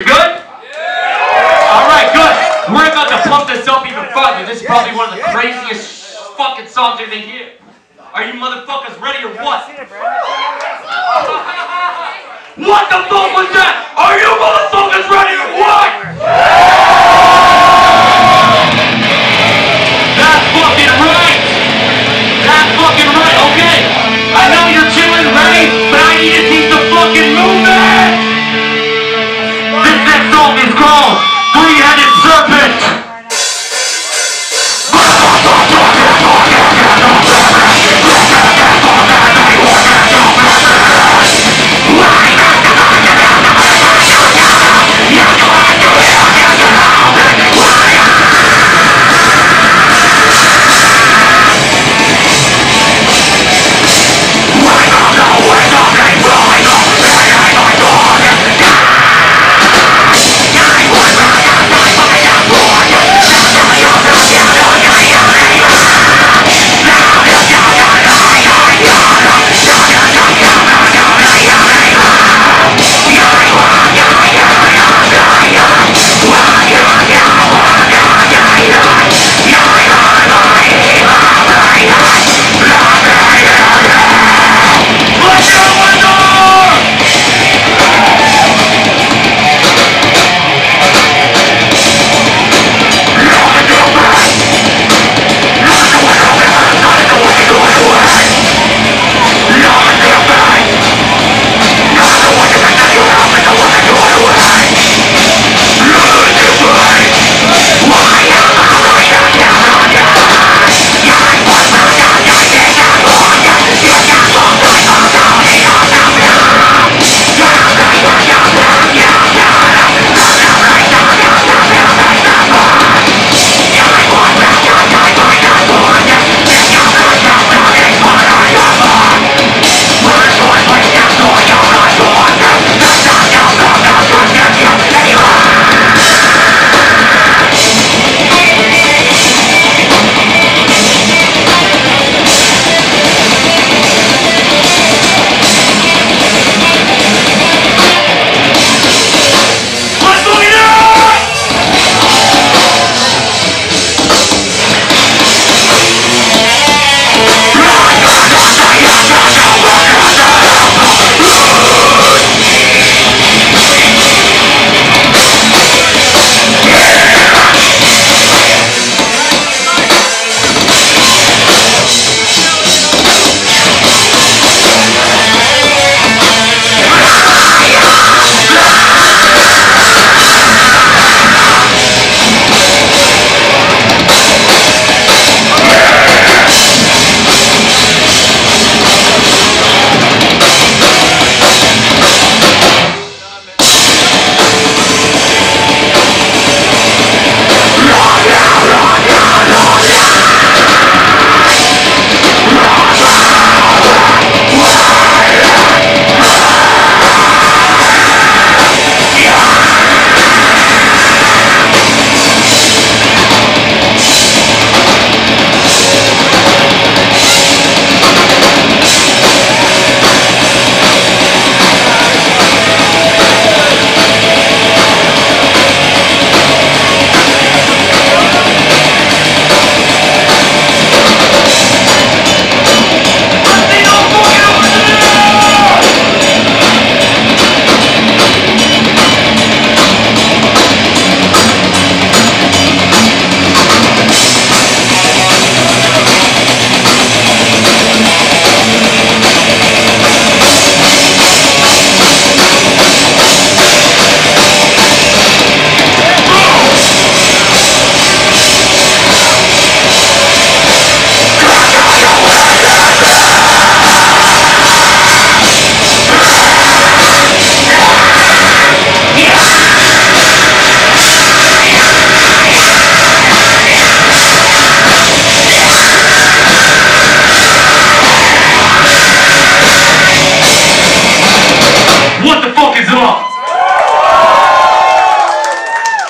Good? Alright, good. We're about to pump this up even further. This is probably one of the craziest fucking songs you're gonna hear. Are you motherfuckers ready or what? What the fuck was that? Are you motherfuckers